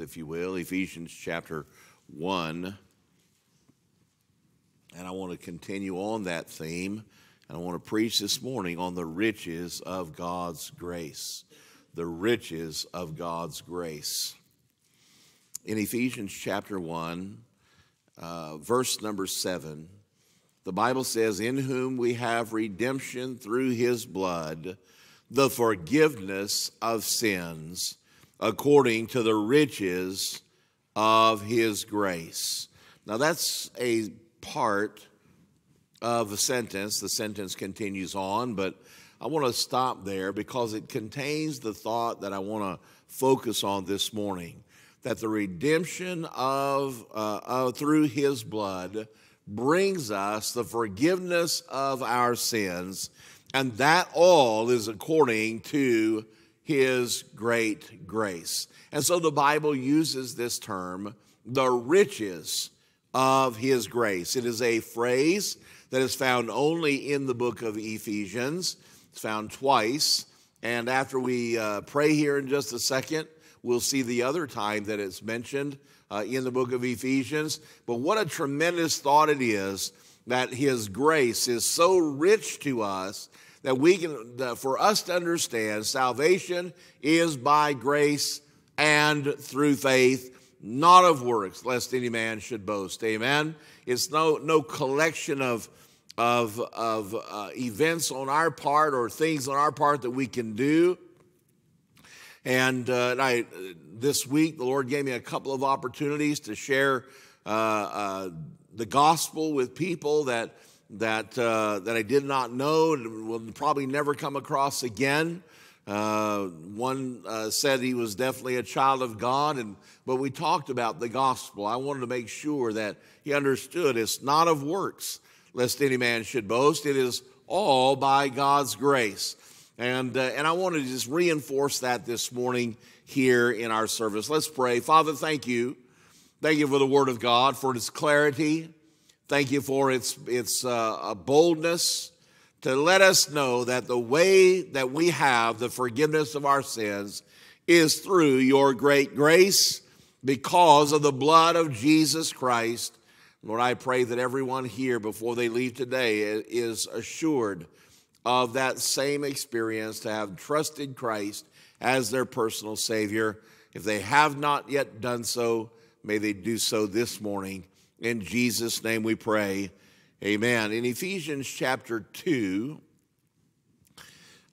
if you will, Ephesians chapter 1. And I want to continue on that theme. And I want to preach this morning on the riches of God's grace. The riches of God's grace. In Ephesians chapter 1, uh, verse number 7, the Bible says, In whom we have redemption through his blood, the forgiveness of sins according to the riches of his grace. Now, that's a part of the sentence. The sentence continues on, but I want to stop there because it contains the thought that I want to focus on this morning that the redemption of, uh, uh, through his blood brings us the forgiveness of our sins, and that all is according to his great grace. And so the Bible uses this term, the riches of his grace. It is a phrase that is found only in the book of Ephesians. It's found twice. And after we uh, pray here in just a second, we'll see the other time that it's mentioned uh, in the book of Ephesians. But what a tremendous thought it is that his grace is so rich to us that we can, that for us to understand, salvation is by grace and through faith, not of works, lest any man should boast. Amen. It's no no collection of of of uh, events on our part or things on our part that we can do. And, uh, and I this week the Lord gave me a couple of opportunities to share uh, uh the gospel with people that that, uh, that I did not know and will probably never come across again. Uh, one uh, said he was definitely a child of God, and but we talked about the gospel. I wanted to make sure that he understood it's not of works, lest any man should boast. It is all by God's grace, and uh, and I wanted to just reinforce that this morning here in our service. Let's pray. Father, thank you, thank you for the Word of God, for its clarity, Thank you for its, its uh, boldness to let us know that the way that we have the forgiveness of our sins is through your great grace because of the blood of Jesus Christ. Lord, I pray that everyone here before they leave today is assured of that same experience to have trusted Christ as their personal Savior. If they have not yet done so, may they do so this morning. In Jesus' name we pray. Amen. In Ephesians chapter 2,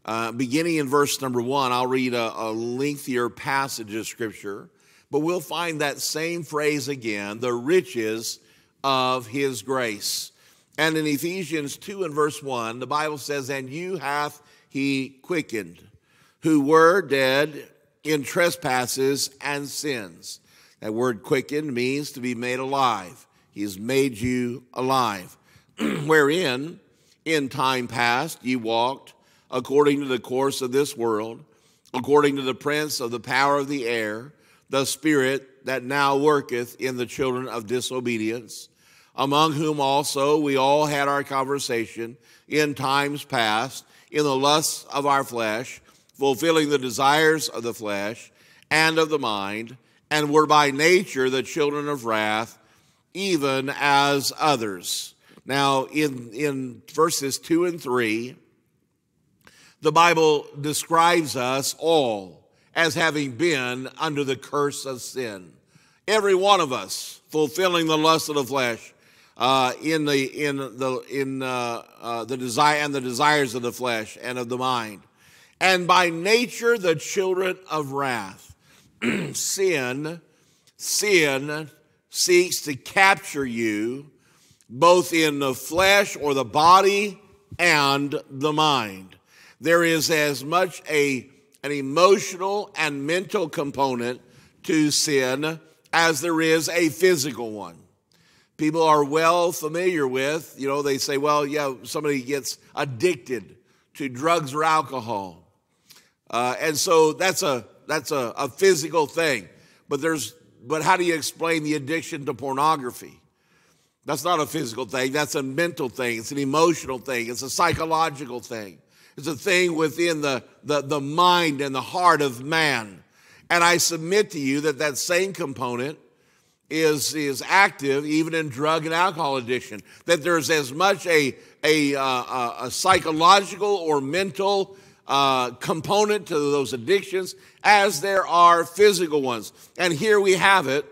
uh, beginning in verse number 1, I'll read a, a lengthier passage of scripture, but we'll find that same phrase again the riches of his grace. And in Ephesians 2 and verse 1, the Bible says, And you hath he quickened, who were dead in trespasses and sins. That word quickened means to be made alive. He has made you alive, wherein in time past ye walked according to the course of this world, according to the prince of the power of the air, the spirit that now worketh in the children of disobedience, among whom also we all had our conversation in times past, in the lusts of our flesh, fulfilling the desires of the flesh and of the mind, and were by nature the children of wrath even as others. Now, in, in verses 2 and 3, the Bible describes us all as having been under the curse of sin. Every one of us fulfilling the lust of the flesh, uh, in the in the in uh, uh, the desire and the desires of the flesh and of the mind, and by nature the children of wrath. sin, sin seeks to capture you both in the flesh or the body and the mind. There is as much a, an emotional and mental component to sin as there is a physical one. People are well familiar with, you know, they say, well, yeah, somebody gets addicted to drugs or alcohol. Uh, and so that's a that's a, a physical thing. But there's but how do you explain the addiction to pornography? That's not a physical thing, that's a mental thing, it's an emotional thing, it's a psychological thing. It's a thing within the, the, the mind and the heart of man. And I submit to you that that same component is, is active even in drug and alcohol addiction, that there's as much a, a, uh, a psychological or mental uh, component to those addictions as there are physical ones. And here we have it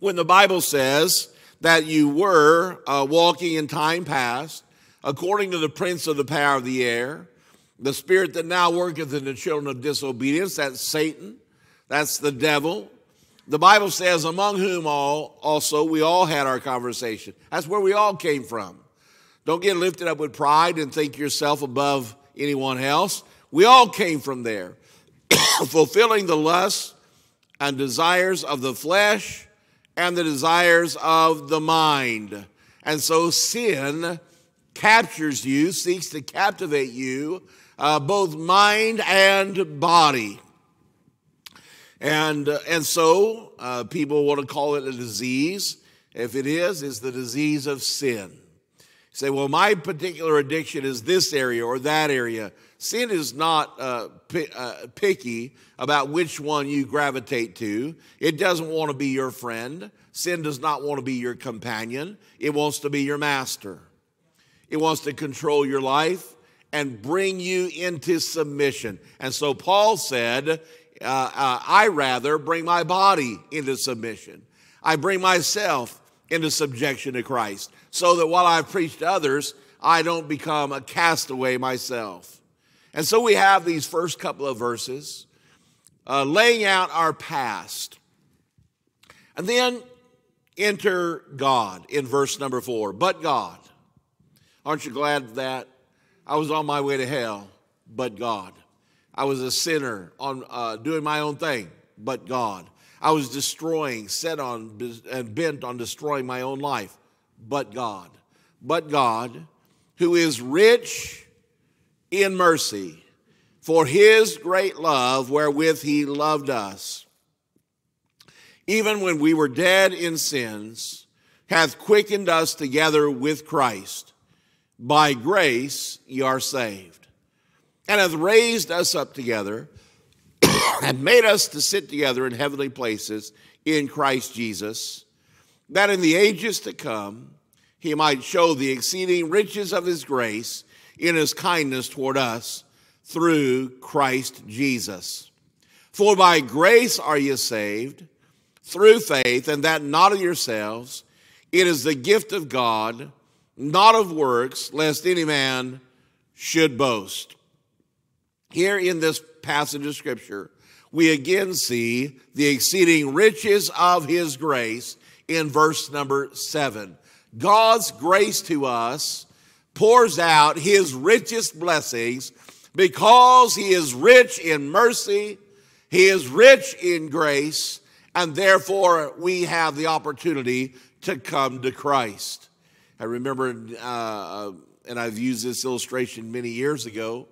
when the Bible says that you were uh, walking in time past according to the prince of the power of the air, the spirit that now worketh in the children of disobedience, that's Satan, that's the devil. The Bible says, among whom all also we all had our conversation. That's where we all came from. Don't get lifted up with pride and think yourself above anyone else. We all came from there, fulfilling the lusts and desires of the flesh and the desires of the mind. And so sin captures you, seeks to captivate you, uh, both mind and body. And, uh, and so uh, people want to call it a disease. If it is, it's the disease of sin. Say, well, my particular addiction is this area or that area. Sin is not uh, uh, picky about which one you gravitate to. It doesn't want to be your friend. Sin does not want to be your companion. It wants to be your master. It wants to control your life and bring you into submission. And so Paul said, uh, uh, I rather bring my body into submission. I bring myself into subjection to Christ so that while I preach to others, I don't become a castaway myself. And so we have these first couple of verses uh, laying out our past. And then enter God in verse number four. But God. Aren't you glad that I was on my way to hell, but God? I was a sinner on uh, doing my own thing, but God. I was destroying, set on and bent on destroying my own life, but God. But God, who is rich in mercy, for his great love wherewith he loved us, even when we were dead in sins, hath quickened us together with Christ by grace ye are saved, and hath raised us up together, and made us to sit together in heavenly places in Christ Jesus, that in the ages to come he might show the exceeding riches of his grace in his kindness toward us through Christ Jesus. For by grace are ye saved, through faith, and that not of yourselves. It is the gift of God not of works, lest any man should boast. Here in this passage of Scripture, we again see the exceeding riches of His grace in verse number seven. God's grace to us pours out His richest blessings because He is rich in mercy, He is rich in grace, and therefore we have the opportunity to come to Christ. I remember, uh, and I've used this illustration many years ago.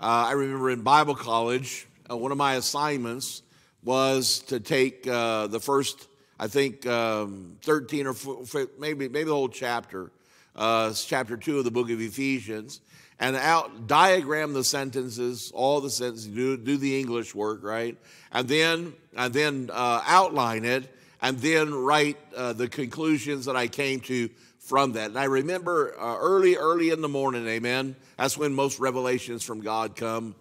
Uh, I remember in Bible college, uh, one of my assignments was to take uh, the first, I think, um, 13 or maybe maybe the whole chapter, uh, chapter two of the book of Ephesians, and out diagram the sentences, all the sentences, do, do the English work, right? And then and then uh, outline it, and then write the conclusions that I came to from that. And I remember uh, early, early in the morning, amen. That's when most revelations from God come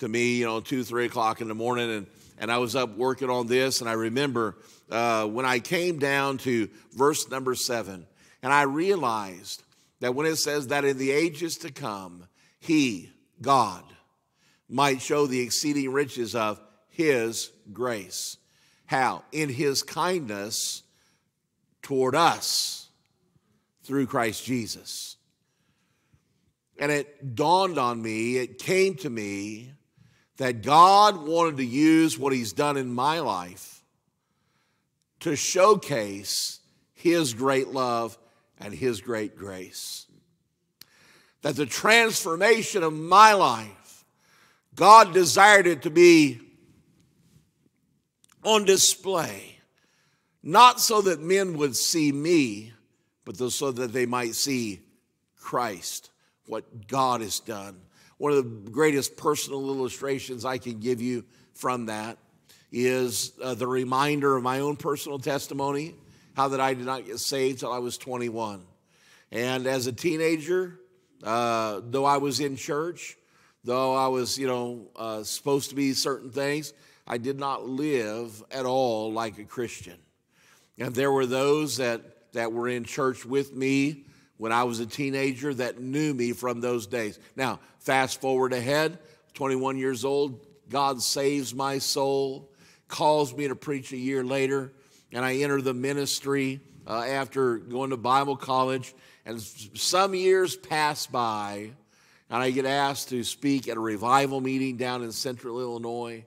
to me, you know, two, three o'clock in the morning. And, and I was up working on this. And I remember uh, when I came down to verse number seven, and I realized that when it says that in the ages to come, He, God, might show the exceeding riches of His grace. How? In His kindness toward us through Christ Jesus. And it dawned on me, it came to me that God wanted to use what He's done in my life to showcase His great love and His great grace. That the transformation of my life, God desired it to be on display, not so that men would see me, but so that they might see Christ, what God has done. One of the greatest personal illustrations I can give you from that is uh, the reminder of my own personal testimony, how that I did not get saved till I was 21. And as a teenager, uh, though I was in church, though I was, you know, uh, supposed to be certain things, I did not live at all like a Christian. And there were those that, that were in church with me when I was a teenager that knew me from those days. Now, fast forward ahead, 21 years old, God saves my soul, calls me to preach a year later, and I enter the ministry uh, after going to Bible college. And some years pass by, and I get asked to speak at a revival meeting down in central Illinois.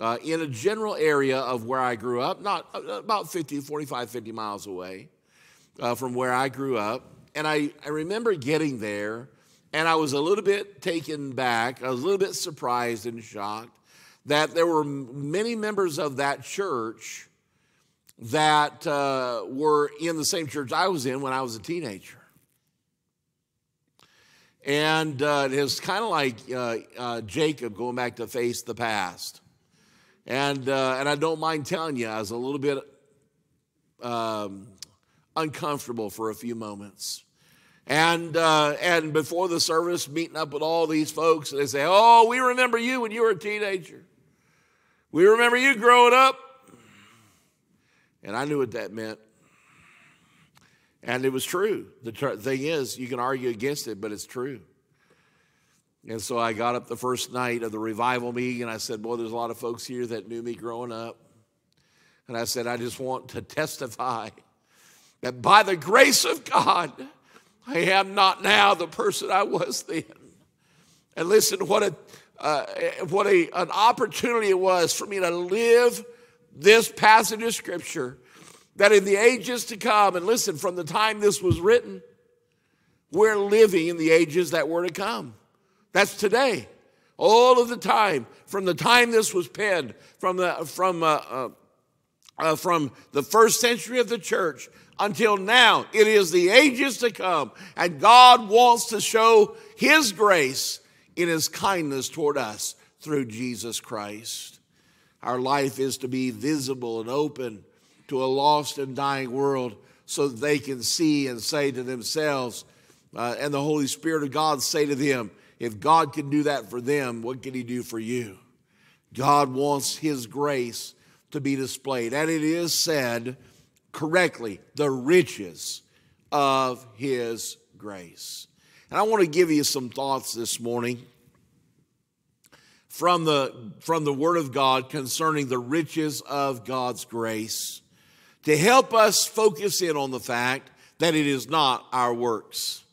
Uh, in a general area of where I grew up, not uh, about 50, 45, 50 miles away uh, from where I grew up. And I, I remember getting there, and I was a little bit taken back. I was a little bit surprised and shocked that there were many members of that church that uh, were in the same church I was in when I was a teenager. And uh, it was kind of like uh, uh, Jacob going back to face the past. And, uh, and I don't mind telling you, I was a little bit um, uncomfortable for a few moments. And, uh, and before the service, meeting up with all these folks, they say, Oh, we remember you when you were a teenager. We remember you growing up. And I knew what that meant. And it was true. The tr- thing is, you can argue against it, but it's true. And so I got up the first night of the revival meeting and I said, Boy, there's a lot of folks here that knew me growing up. And I said, I just want to testify that by the grace of God, I am not now the person I was then. And listen, what a uh, what a, an opportunity it was for me to live this passage of scripture that in the ages to come, and listen, from the time this was written, we're living in the ages that were to come. That's today. All of the time, from the time this was penned, from the, from, uh, uh, uh, from the first century of the church until now, it is the ages to come. And God wants to show His grace in His kindness toward us through Jesus Christ. Our life is to be visible and open to a lost and dying world so that they can see and say to themselves, uh, and the Holy Spirit of God say to them, if God can do that for them, what can He do for you? God wants His grace to be displayed. And it is said correctly the riches of His grace. And I want to give you some thoughts this morning from the, from the Word of God concerning the riches of God's grace to help us focus in on the fact that it is not our works.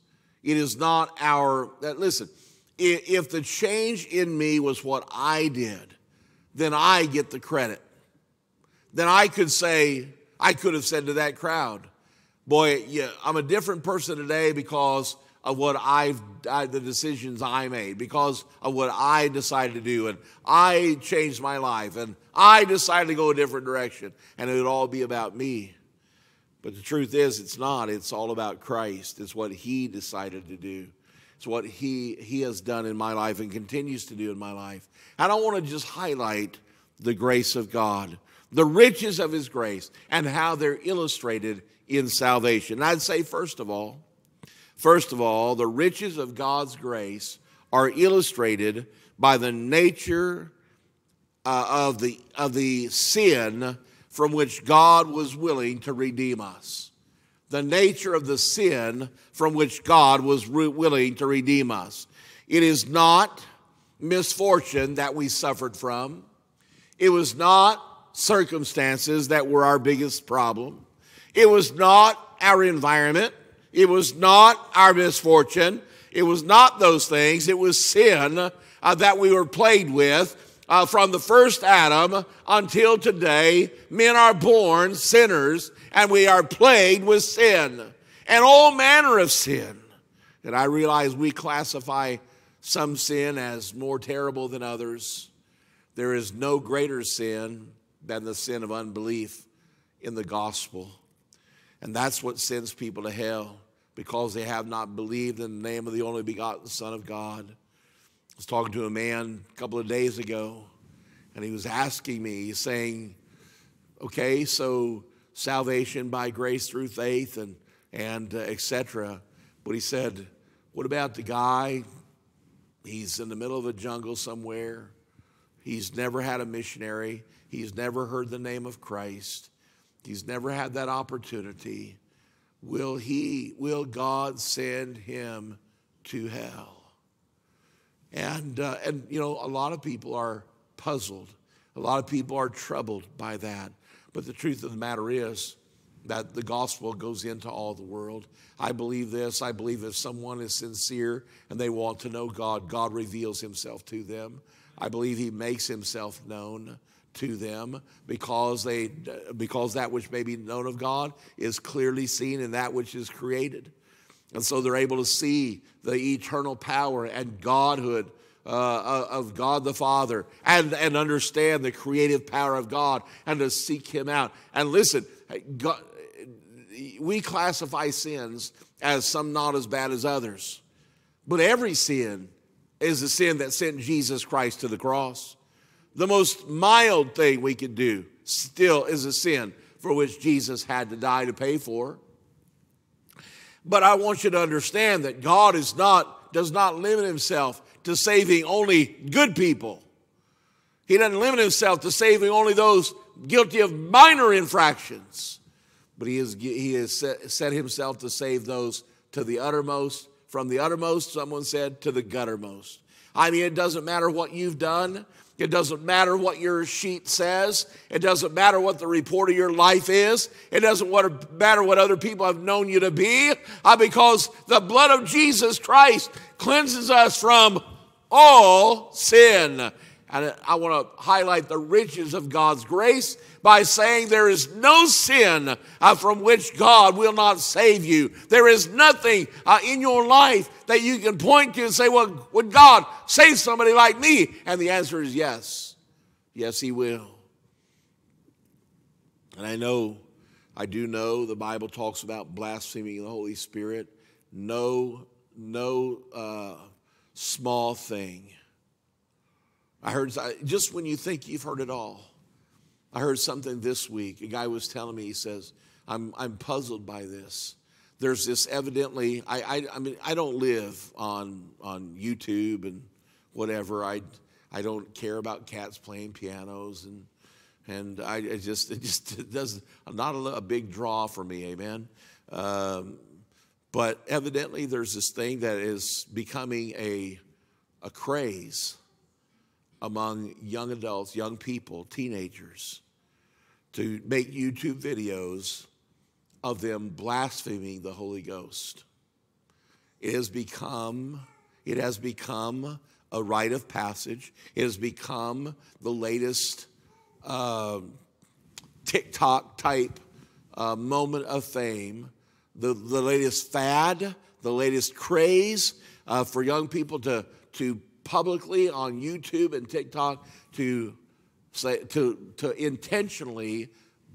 It is not our, that, listen, if the change in me was what I did, then I get the credit. Then I could say, I could have said to that crowd, boy, yeah, I'm a different person today because of what I've, I, the decisions I made, because of what I decided to do. And I changed my life and I decided to go a different direction. And it would all be about me. But the truth is, it's not. It's all about Christ. It's what He decided to do. It's what he, he has done in my life and continues to do in my life. And I want to just highlight the grace of God, the riches of his grace, and how they're illustrated in salvation. And I'd say, first of all, first of all, the riches of God's grace are illustrated by the nature uh, of, the, of the sin from which God was willing to redeem us the nature of the sin from which God was re- willing to redeem us. It is not misfortune that we suffered from. It was not circumstances that were our biggest problem. It was not our environment. It was not our misfortune. It was not those things. It was sin uh, that we were plagued with uh, from the first Adam until today. Men are born sinners and we are plagued with sin and all manner of sin. And I realize we classify some sin as more terrible than others. There is no greater sin than the sin of unbelief in the gospel. And that's what sends people to hell because they have not believed in the name of the only begotten Son of God. I was talking to a man a couple of days ago, and he was asking me, he's saying, okay, so salvation by grace through faith and, and uh, etc. But he said, what about the guy? He's in the middle of a jungle somewhere. He's never had a missionary. He's never heard the name of Christ. He's never had that opportunity. Will he, will God send him to hell? And, uh, and, you know, a lot of people are puzzled. A lot of people are troubled by that. But the truth of the matter is that the gospel goes into all the world. I believe this. I believe if someone is sincere and they want to know God, God reveals himself to them. I believe he makes himself known to them because they because that which may be known of God is clearly seen in that which is created. And so they're able to see the eternal power and godhood uh, of God the Father and, and understand the creative power of God and to seek Him out. And listen, God, we classify sins as some not as bad as others, but every sin is a sin that sent Jesus Christ to the cross. The most mild thing we could do still is a sin for which Jesus had to die to pay for. But I want you to understand that God is not, does not limit himself to saving only good people. He doesn't limit himself to saving only those guilty of minor infractions, but he has, he has set, set himself to save those to the uttermost, from the uttermost, someone said, to the guttermost. I mean, it doesn't matter what you've done. It doesn't matter what your sheet says. It doesn't matter what the report of your life is. It doesn't matter what other people have known you to be, uh, because the blood of Jesus Christ cleanses us from all sin. And I want to highlight the riches of God's grace by saying there is no sin uh, from which God will not save you. There is nothing uh, in your life that you can point to and say, Well, would God save somebody like me? And the answer is yes. Yes, He will. And I know, I do know the Bible talks about blaspheming the Holy Spirit. No, no uh, small thing. I heard, just when you think you've heard it all, I heard something this week. A guy was telling me, he says, I'm, I'm puzzled by this. There's this evidently, I, I, I mean, I don't live on, on YouTube and whatever. I, I don't care about cats playing pianos and, and I it just, it just it does not a, a big draw for me, amen. Um, but evidently, there's this thing that is becoming a, a craze among young adults, young people, teenagers, to make YouTube videos of them blaspheming the Holy Ghost. It has become, it has become a rite of passage. It has become the latest uh, TikTok type uh, moment of fame the, the latest fad, the latest craze uh, for young people to, to publicly on YouTube and TikTok to, say, to, to intentionally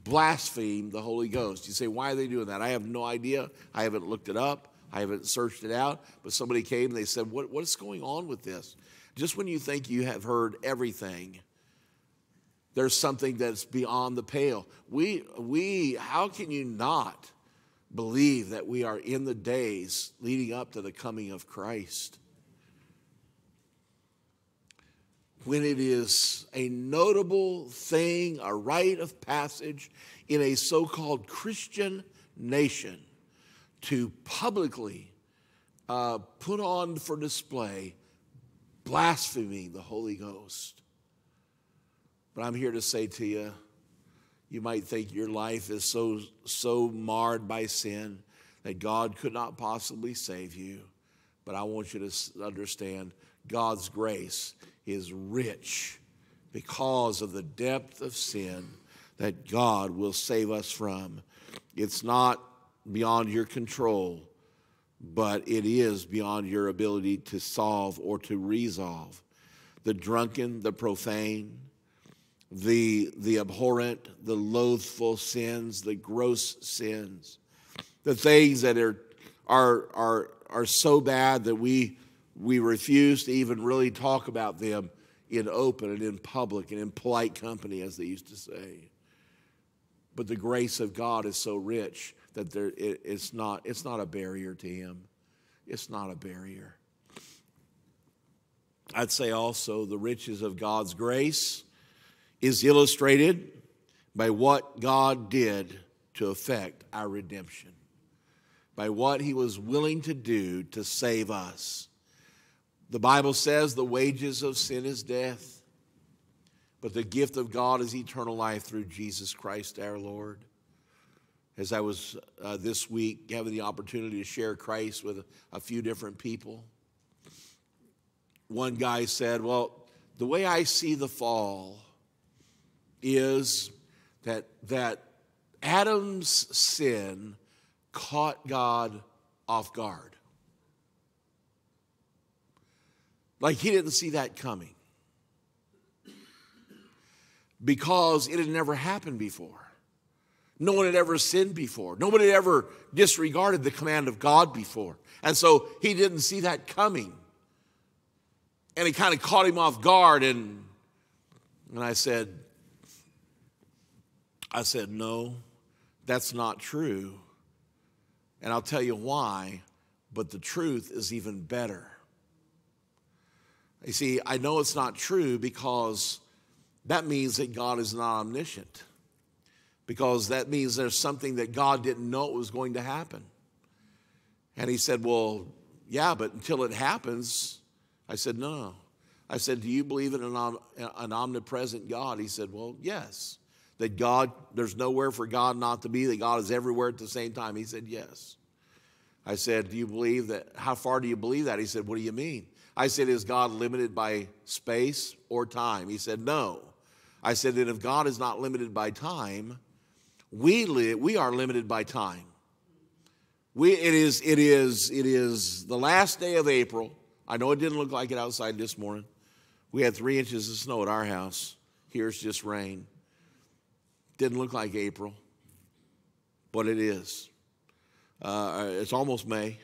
blaspheme the Holy Ghost. You say, why are they doing that? I have no idea. I haven't looked it up. I haven't searched it out. But somebody came and they said, what, What's going on with this? Just when you think you have heard everything, there's something that's beyond the pale. We, we, how can you not believe that we are in the days leading up to the coming of Christ. When it is a notable thing, a rite of passage in a so called Christian nation to publicly uh, put on for display blaspheming the Holy Ghost. But I'm here to say to you, you might think your life is so, so marred by sin that God could not possibly save you. But I want you to understand God's grace is rich because of the depth of sin that God will save us from. It's not beyond your control, but it is beyond your ability to solve or to resolve. The drunken, the profane, the, the abhorrent, the loathful sins, the gross sins, the things that are, are, are, are so bad that we, we refuse to even really talk about them in open and in public and in polite company, as they used to say. But the grace of God is so rich that there, it, it's, not, it's not a barrier to Him. It's not a barrier. I'd say also the riches of God's grace is illustrated by what God did to effect our redemption, by what He was willing to do to save us. The Bible says the wages of sin is death, but the gift of God is eternal life through Jesus Christ our Lord. As I was uh, this week having the opportunity to share Christ with a few different people, one guy said, Well, the way I see the fall is that, that Adam's sin caught God off guard. Like he didn't see that coming because it had never happened before. No one had ever sinned before. Nobody had ever disregarded the command of God before. And so he didn't see that coming. And it kind of caught him off guard. And, and I said, I said, no, that's not true. And I'll tell you why, but the truth is even better. You see, I know it's not true because that means that God is not omniscient. Because that means there's something that God didn't know was going to happen. And he said, Well, yeah, but until it happens, I said, No. I said, Do you believe in an, an omnipresent God? He said, Well, yes. That God, there's nowhere for God not to be, that God is everywhere at the same time. He said, Yes. I said, Do you believe that? How far do you believe that? He said, What do you mean? I said, Is God limited by space or time? He said, No. I said, Then if God is not limited by time, we, live, we are limited by time. We, it, is, it, is, it is the last day of April. I know it didn't look like it outside this morning. We had three inches of snow at our house. Here's just rain. Didn't look like April, but it is. Uh, it's almost May.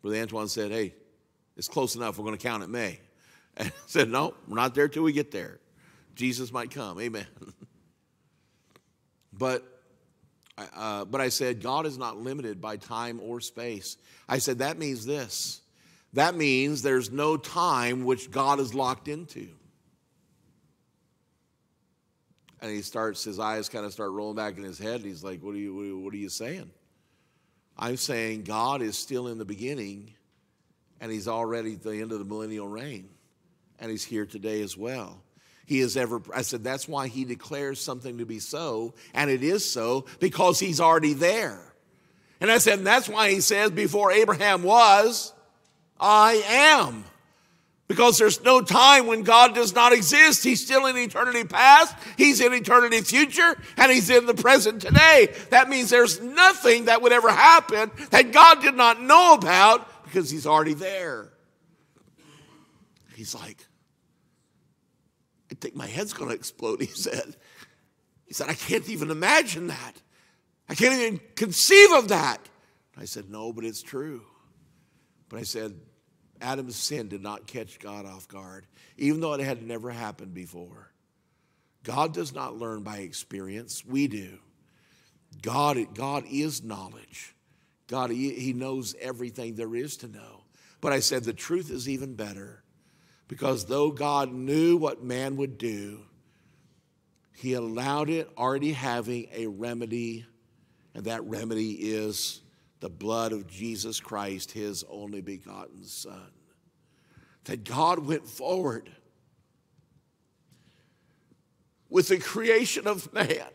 Brother Antoine said, Hey, it's close enough. We're going to count it May. And I said, No, we're not there till we get there. Jesus might come. Amen. but uh, but I said, God is not limited by time or space. I said, that means this. That means there's no time which God is locked into. And he starts, his eyes kind of start rolling back in his head. And he's like, what are you, what are you saying? I'm saying God is still in the beginning and he's already at the end of the millennial reign. And he's here today as well. He is ever, I said, that's why he declares something to be so, and it is so because he's already there. And I said, and that's why he says, before Abraham was, I am. Because there's no time when God does not exist. He's still in eternity past, He's in eternity future, and He's in the present today. That means there's nothing that would ever happen that God did not know about because He's already there. He's like, I think my head's going to explode, he said. He said, I can't even imagine that. I can't even conceive of that. I said, No, but it's true. But I said, Adam's sin did not catch God off guard, even though it had never happened before. God does not learn by experience, we do. God, God is knowledge. God, he, he knows everything there is to know. But I said, the truth is even better. Because though God knew what man would do, he allowed it already having a remedy, and that remedy is the blood of Jesus Christ, his only begotten Son. That God went forward with the creation of man,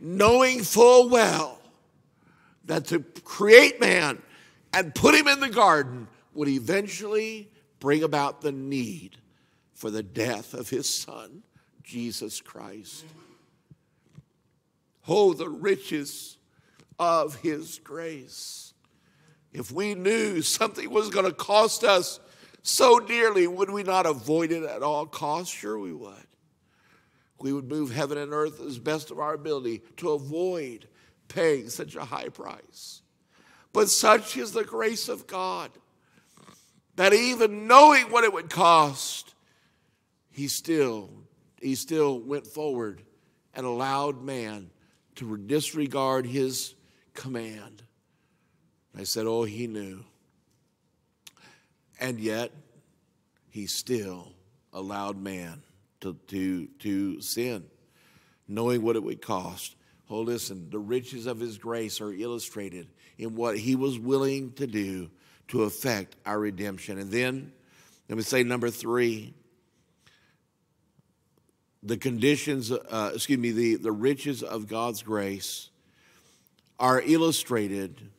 knowing full well that to create man and put him in the garden would eventually bring about the need for the death of his son, Jesus Christ. Oh, the riches of his grace. If we knew something was going to cost us so dearly, would we not avoid it at all costs? Sure, we would. We would move heaven and earth as best of our ability to avoid paying such a high price. But such is the grace of God that even knowing what it would cost, he still, he still went forward and allowed man to disregard his command. I said, Oh, he knew. And yet, he still allowed man to, to, to sin, knowing what it would cost. Oh, listen, the riches of his grace are illustrated in what he was willing to do to effect our redemption. And then, let me say number three the conditions, uh, excuse me, the, the riches of God's grace are illustrated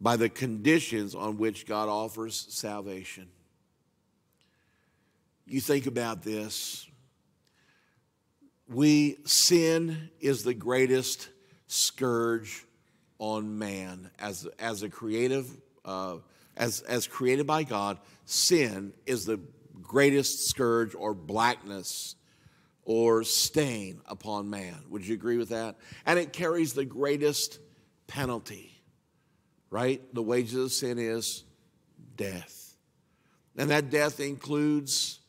by the conditions on which God offers salvation. You think about this. We, sin is the greatest scourge on man. As, as a creative, uh, as, as created by God, sin is the greatest scourge or blackness or stain upon man. Would you agree with that? And it carries the greatest penalty, right? The wages of sin is death. And that death includes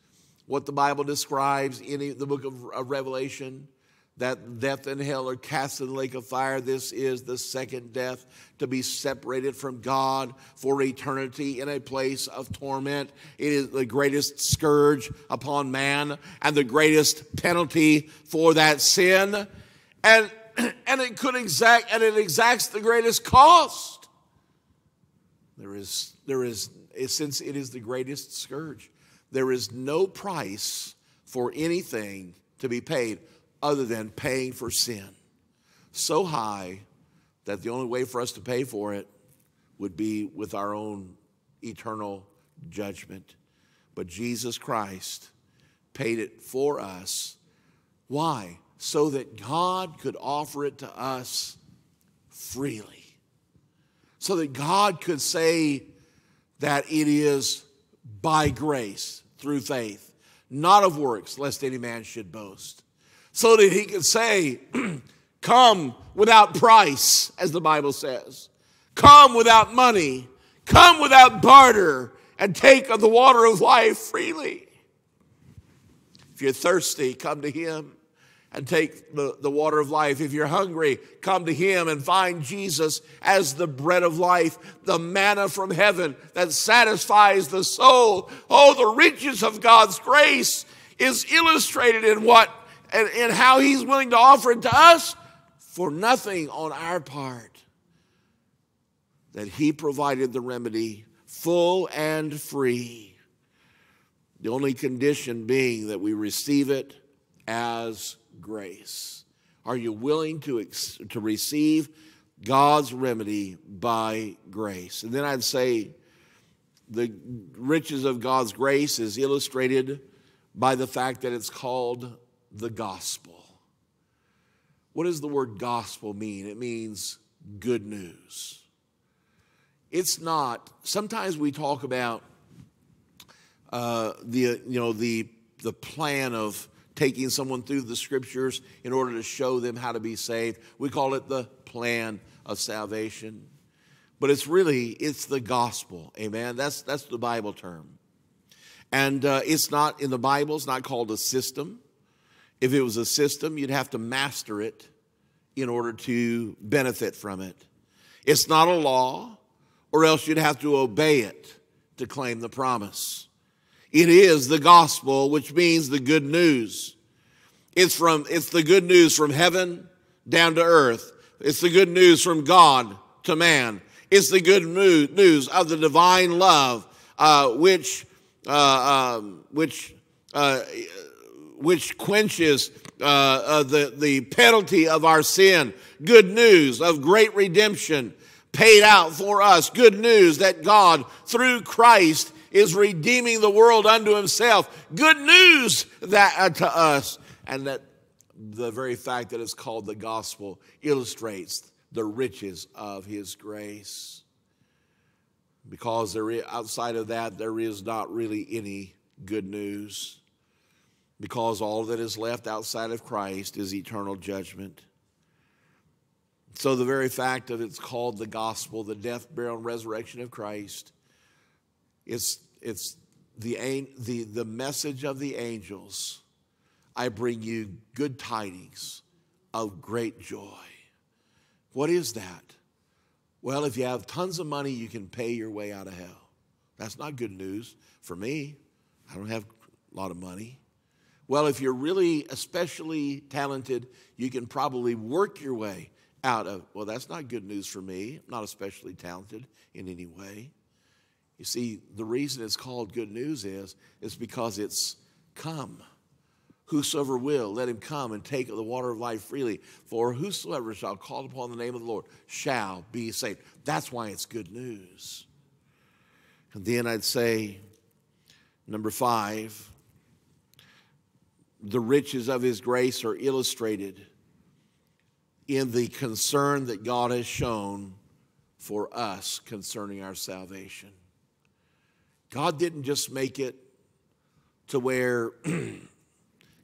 what the Bible describes in the book of uh, Revelation that death and hell are cast in the lake of fire. This is the second death to be separated from God for eternity in a place of torment. It is the greatest scourge upon man and the greatest penalty for that sin. And, and it could exact, and it exacts the greatest cost. There is, there is, since it is the greatest scourge, there is no price for anything to be paid other than paying for sin. So high that the only way for us to pay for it would be with our own eternal judgment. But Jesus Christ paid it for us. Why? So that God could offer it to us freely. So that God could say that it is by grace through faith, not of works, lest any man should boast so that he could say, Come without price, as the Bible says. Come without money. Come without barter and take of the water of life freely. If you're thirsty, come to him and take the, the water of life. If you're hungry, come to him and find Jesus as the bread of life, the manna from heaven that satisfies the soul. Oh, the riches of God's grace is illustrated in what and, and how he's willing to offer it to us for nothing on our part. That he provided the remedy full and free. The only condition being that we receive it as grace. Are you willing to, to receive God's remedy by grace? And then I'd say the riches of God's grace is illustrated by the fact that it's called the gospel. What does the word gospel mean? It means good news. It's not, sometimes we talk about uh, the, you know, the, the plan of taking someone through the scriptures in order to show them how to be saved. We call it the plan of salvation. But it's really, it's the gospel. Amen. That's, that's the Bible term. And uh, it's not, in the Bible, it's not called a system. If it was a system, you'd have to master it in order to benefit from it. It's not a law, or else you'd have to obey it to claim the promise. It is the gospel, which means the good news. It's from it's the good news from heaven down to earth. It's the good news from God to man. It's the good news of the divine love, uh, which uh, um, which uh, which quenches uh, uh, the, the penalty of our sin. Good news of great redemption paid out for us. Good news that God, through Christ, is redeeming the world unto himself. Good news that uh, to us. And that the very fact that it's called the gospel illustrates the riches of his grace. Because there is, outside of that, there is not really any good news because all that is left outside of Christ is eternal judgment. So, the very fact that it's called the gospel, the death, burial, and resurrection of Christ, it's it's the, the, the message of the angels. I bring you good tidings of great joy. What is that? Well, if you have tons of money, you can pay your way out of hell. That's not good news for me. I don't have a lot of money. Well, if you're really especially talented, you can probably work your way out of. Well, that's not good news for me. I'm not especially talented in any way. You see, the reason it's called good news is, is because it's come. Whosoever will, let him come and take the water of life freely. For whosoever shall call upon the name of the Lord shall be saved. That's why it's good news. And then I'd say, number five, the riches of his grace are illustrated in the concern that God has shown for us concerning our salvation. God didn't just make it to where, you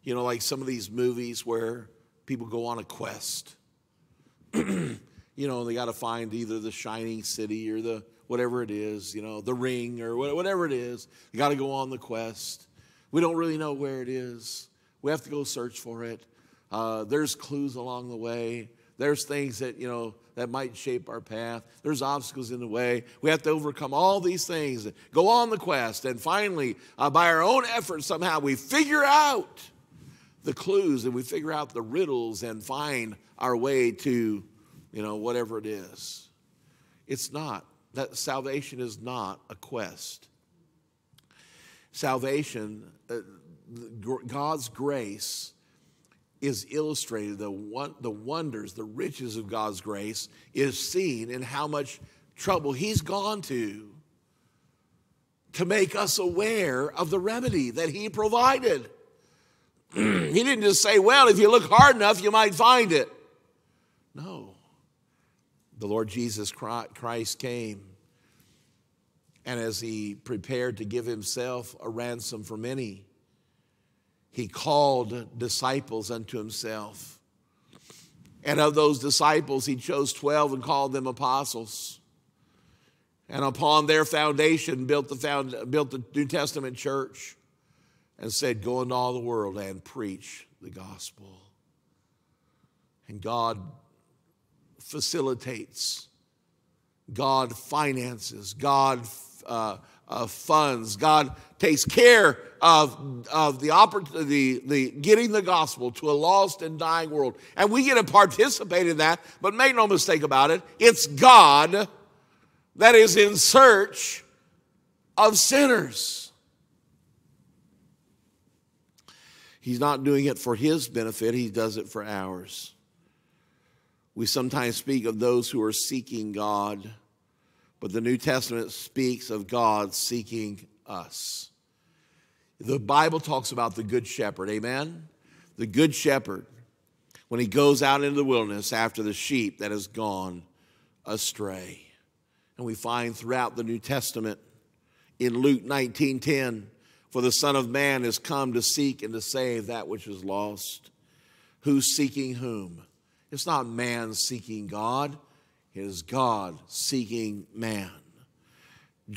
know, like some of these movies where people go on a quest. you know, they got to find either the shining city or the whatever it is, you know, the ring or whatever it is. You got to go on the quest. We don't really know where it is. We have to go search for it. Uh, there's clues along the way. There's things that, you know, that might shape our path. There's obstacles in the way. We have to overcome all these things, go on the quest, and finally, uh, by our own efforts, somehow we figure out the clues and we figure out the riddles and find our way to, you know, whatever it is. It's not. That salvation is not a quest. Salvation, uh, God's grace is illustrated, the, one, the wonders, the riches of God's grace is seen in how much trouble He's gone to to make us aware of the remedy that He provided. he didn't just say, well, if you look hard enough, you might find it. No. The Lord Jesus Christ came, and as He prepared to give Himself a ransom for many, he called disciples unto himself. And of those disciples, he chose 12 and called them apostles. And upon their foundation, built the, found, built the New Testament church and said, Go into all the world and preach the gospel. And God facilitates, God finances, God uh, uh, funds. God takes care of, of the opportunity, the getting the gospel to a lost and dying world. And we get to participate in that, but make no mistake about it, it's God that is in search of sinners. He's not doing it for his benefit, he does it for ours. We sometimes speak of those who are seeking God but the New Testament speaks of God seeking us. The Bible talks about the Good Shepherd, amen? The Good Shepherd, when he goes out into the wilderness after the sheep that has gone astray. And we find throughout the New Testament in Luke 19:10, for the Son of Man is come to seek and to save that which is lost. Who's seeking whom? It's not man seeking God it is God seeking man.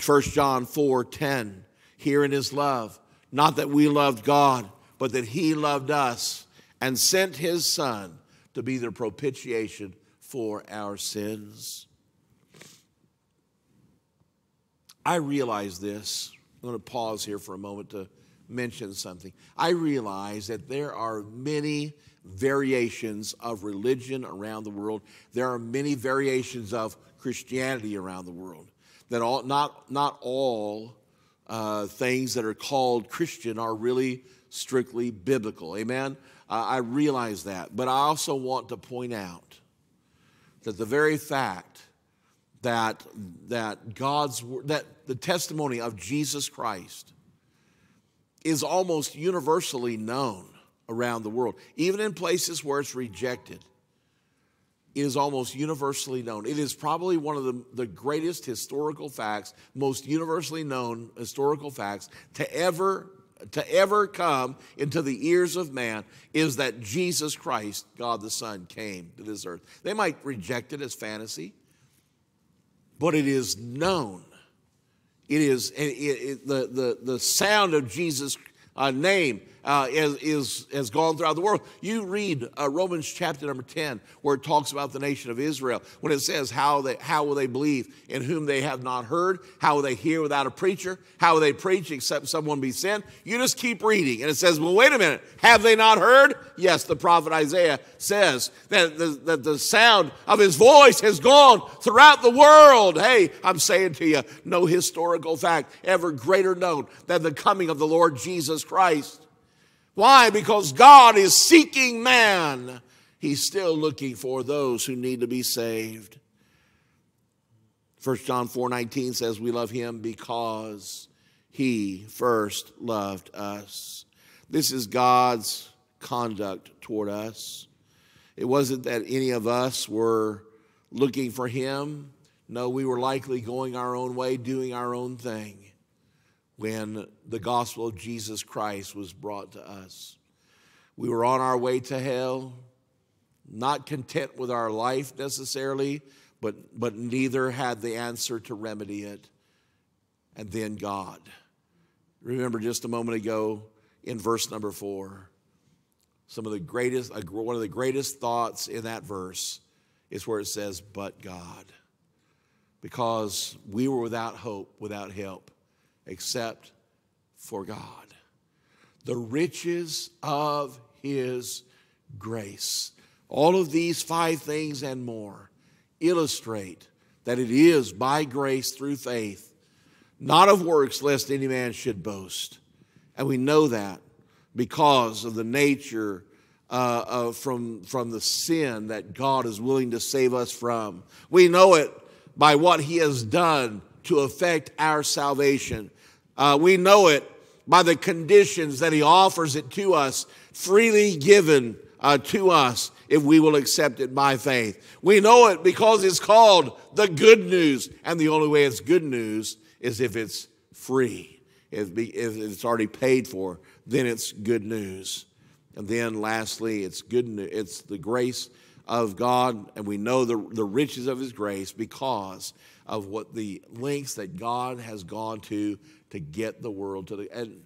1 John 4 10, here in his love, not that we loved God, but that he loved us and sent his Son to be the propitiation for our sins. I realize this. I'm going to pause here for a moment to mention something. I realize that there are many variations of religion around the world. There are many variations of Christianity around the world. That all, not, not all uh, things that are called Christian are really strictly biblical. Amen? Uh, I realize that. But I also want to point out that the very fact that, that God's that the testimony of Jesus Christ is almost universally known around the world, even in places where it's rejected. It is almost universally known. It is probably one of the, the greatest historical facts, most universally known historical facts to ever to ever come into the ears of man is that Jesus Christ, God the Son, came to this earth. They might reject it as fantasy, but it is known. It is it, it, the, the, the sound of Jesus' uh, name uh, is, is, has gone throughout the world. You read uh, Romans chapter number 10, where it talks about the nation of Israel, when it says, how, they, how will they believe in whom they have not heard? How will they hear without a preacher? How will they preach except someone be sent? You just keep reading. And it says, well, wait a minute. Have they not heard? Yes, the prophet Isaiah says that the, that the sound of his voice has gone throughout the world. Hey, I'm saying to you, no historical fact ever greater known than the coming of the Lord Jesus Christ. Why? Because God is seeking man. He's still looking for those who need to be saved. 1 John 4 19 says, We love him because he first loved us. This is God's conduct toward us. It wasn't that any of us were looking for him. No, we were likely going our own way, doing our own thing when the gospel of Jesus Christ was brought to us. We were on our way to hell, not content with our life necessarily, but, but neither had the answer to remedy it. And then God. Remember just a moment ago in verse number four, some of the greatest, one of the greatest thoughts in that verse is where it says, but God. Because we were without hope, without help except for God. The riches of His grace. All of these five things and more illustrate that it is by grace through faith, not of works, lest any man should boast. And we know that because of the nature uh, of, from, from the sin that God is willing to save us from. We know it by what He has done to affect our salvation. Uh, we know it by the conditions that he offers it to us, freely given uh, to us if we will accept it by faith. We know it because it's called the good news. And the only way it's good news is if it's free. If, if it's already paid for, then it's good news. And then lastly, it's good news. It's the grace of God, and we know the, the riches of his grace because of what the lengths that God has gone to to get the world to the and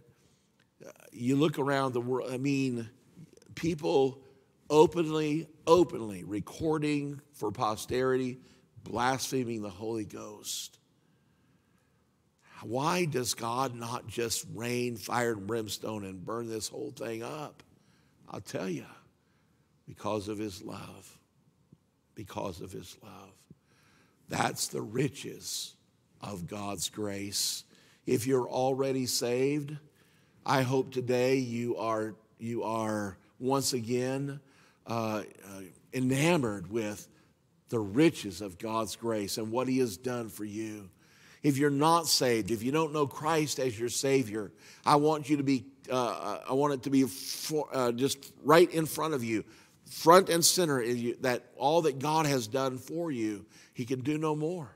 uh, you look around the world i mean people openly openly recording for posterity blaspheming the holy ghost. Why does god not just rain fire and brimstone and burn this whole thing up? I'll tell you because of his love. Because of his love. That's the riches of god's grace if you're already saved, I hope today you are, you are once again uh, uh, enamored with the riches of God's grace and what He has done for you. If you're not saved, if you don't know Christ as your Savior, I want you to be, uh, uh I want it to be for, uh, just right in front of you, front and center, that all that God has done for you, He can do no more.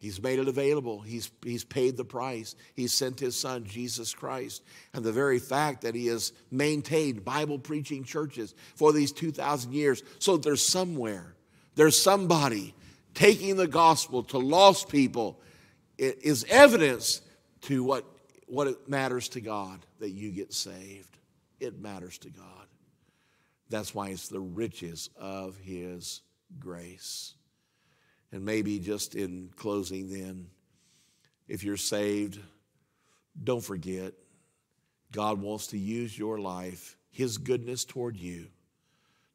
He's made it available. He's, he's paid the price. He's sent his son, Jesus Christ. And the very fact that he has maintained Bible preaching churches for these 2,000 years, so there's somewhere, there's somebody taking the gospel to lost people, it is evidence to what, what it matters to God that you get saved. It matters to God. That's why it's the riches of his grace. And maybe just in closing, then, if you're saved, don't forget God wants to use your life, His goodness toward you,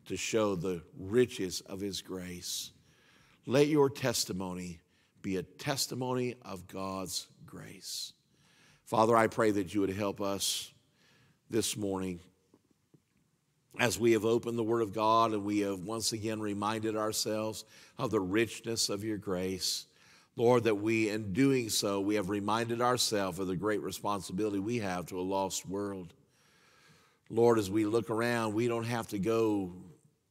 to show the riches of His grace. Let your testimony be a testimony of God's grace. Father, I pray that you would help us this morning as we have opened the Word of God and we have once again reminded ourselves of the richness of your grace. Lord, that we, in doing so, we have reminded ourselves of the great responsibility we have to a lost world. Lord, as we look around, we don't have to go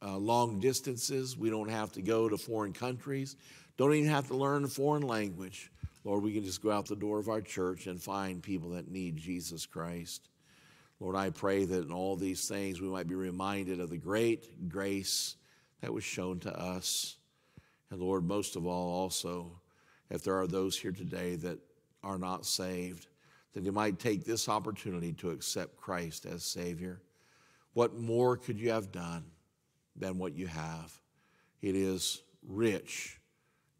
uh, long distances. We don't have to go to foreign countries. Don't even have to learn a foreign language. Lord, we can just go out the door of our church and find people that need Jesus Christ. Lord, I pray that in all these things we might be reminded of the great grace that was shown to us. And Lord, most of all, also, if there are those here today that are not saved, that they might take this opportunity to accept Christ as Savior. What more could you have done than what you have? It is rich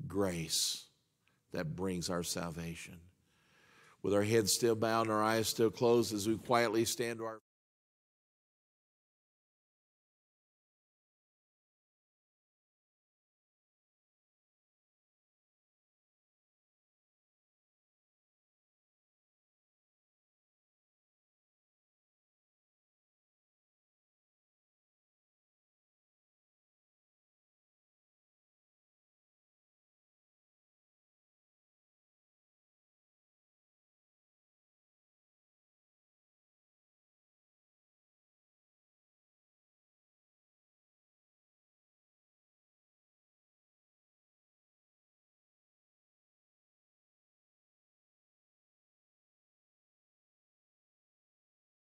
grace that brings our salvation. With our heads still bowed and our eyes still closed as we quietly stand to our